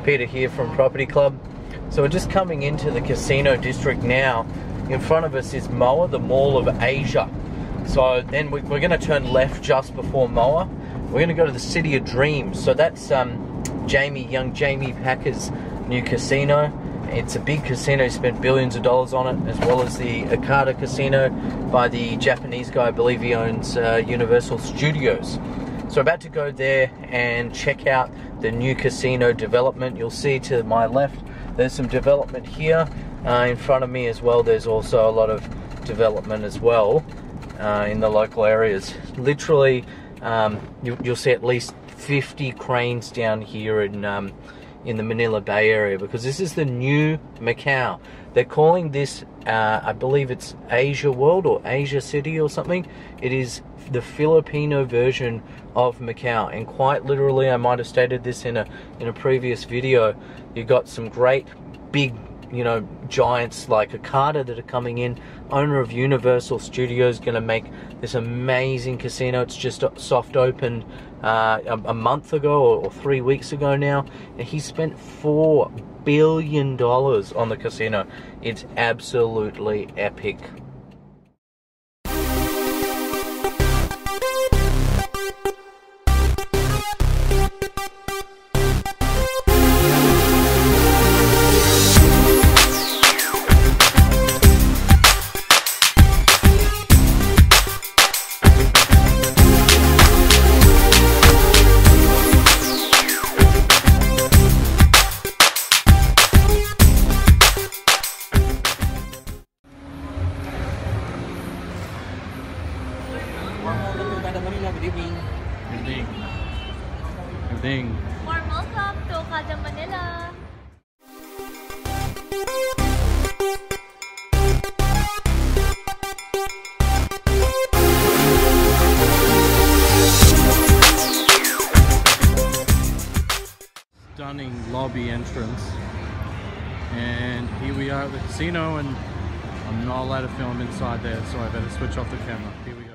Peter here from Property Club. So we're just coming into the casino district now. In front of us is Moa, the Mall of Asia. So then we- we're going to turn left just before Moa. We're going to go to the City of Dreams. So that's um, Jamie, young Jamie Packer's new casino. It's a big casino, he spent billions of dollars on it, as well as the Okada Casino by the Japanese guy, I believe he owns uh, Universal Studios. So about to go there and check out the new casino development. You'll see to my left, there's some development here. Uh, in front of me as well, there's also a lot of development as well uh, in the local areas. Literally, um, you, you'll see at least 50 cranes down here in um, in the Manila Bay Area because this is the new Macau. They're calling this, uh, I believe it's Asia World or Asia City or something. It is the Filipino version of Macau, and quite literally, I might have stated this in a in a previous video. You got some great big you know, giants like Okada that are coming in. Owner of Universal Studios going to make this amazing casino. It's just soft opened uh, a, a, month ago or, or, three weeks ago now. And he spent four billion dollars on the casino. It's absolutely epic. Manila. Good evening. Good evening. Good evening. Warm welcome to Okada, Manila. Stunning lobby entrance. And here we are at the casino and I'm not allowed to film inside there so I better switch off the camera. Here we go.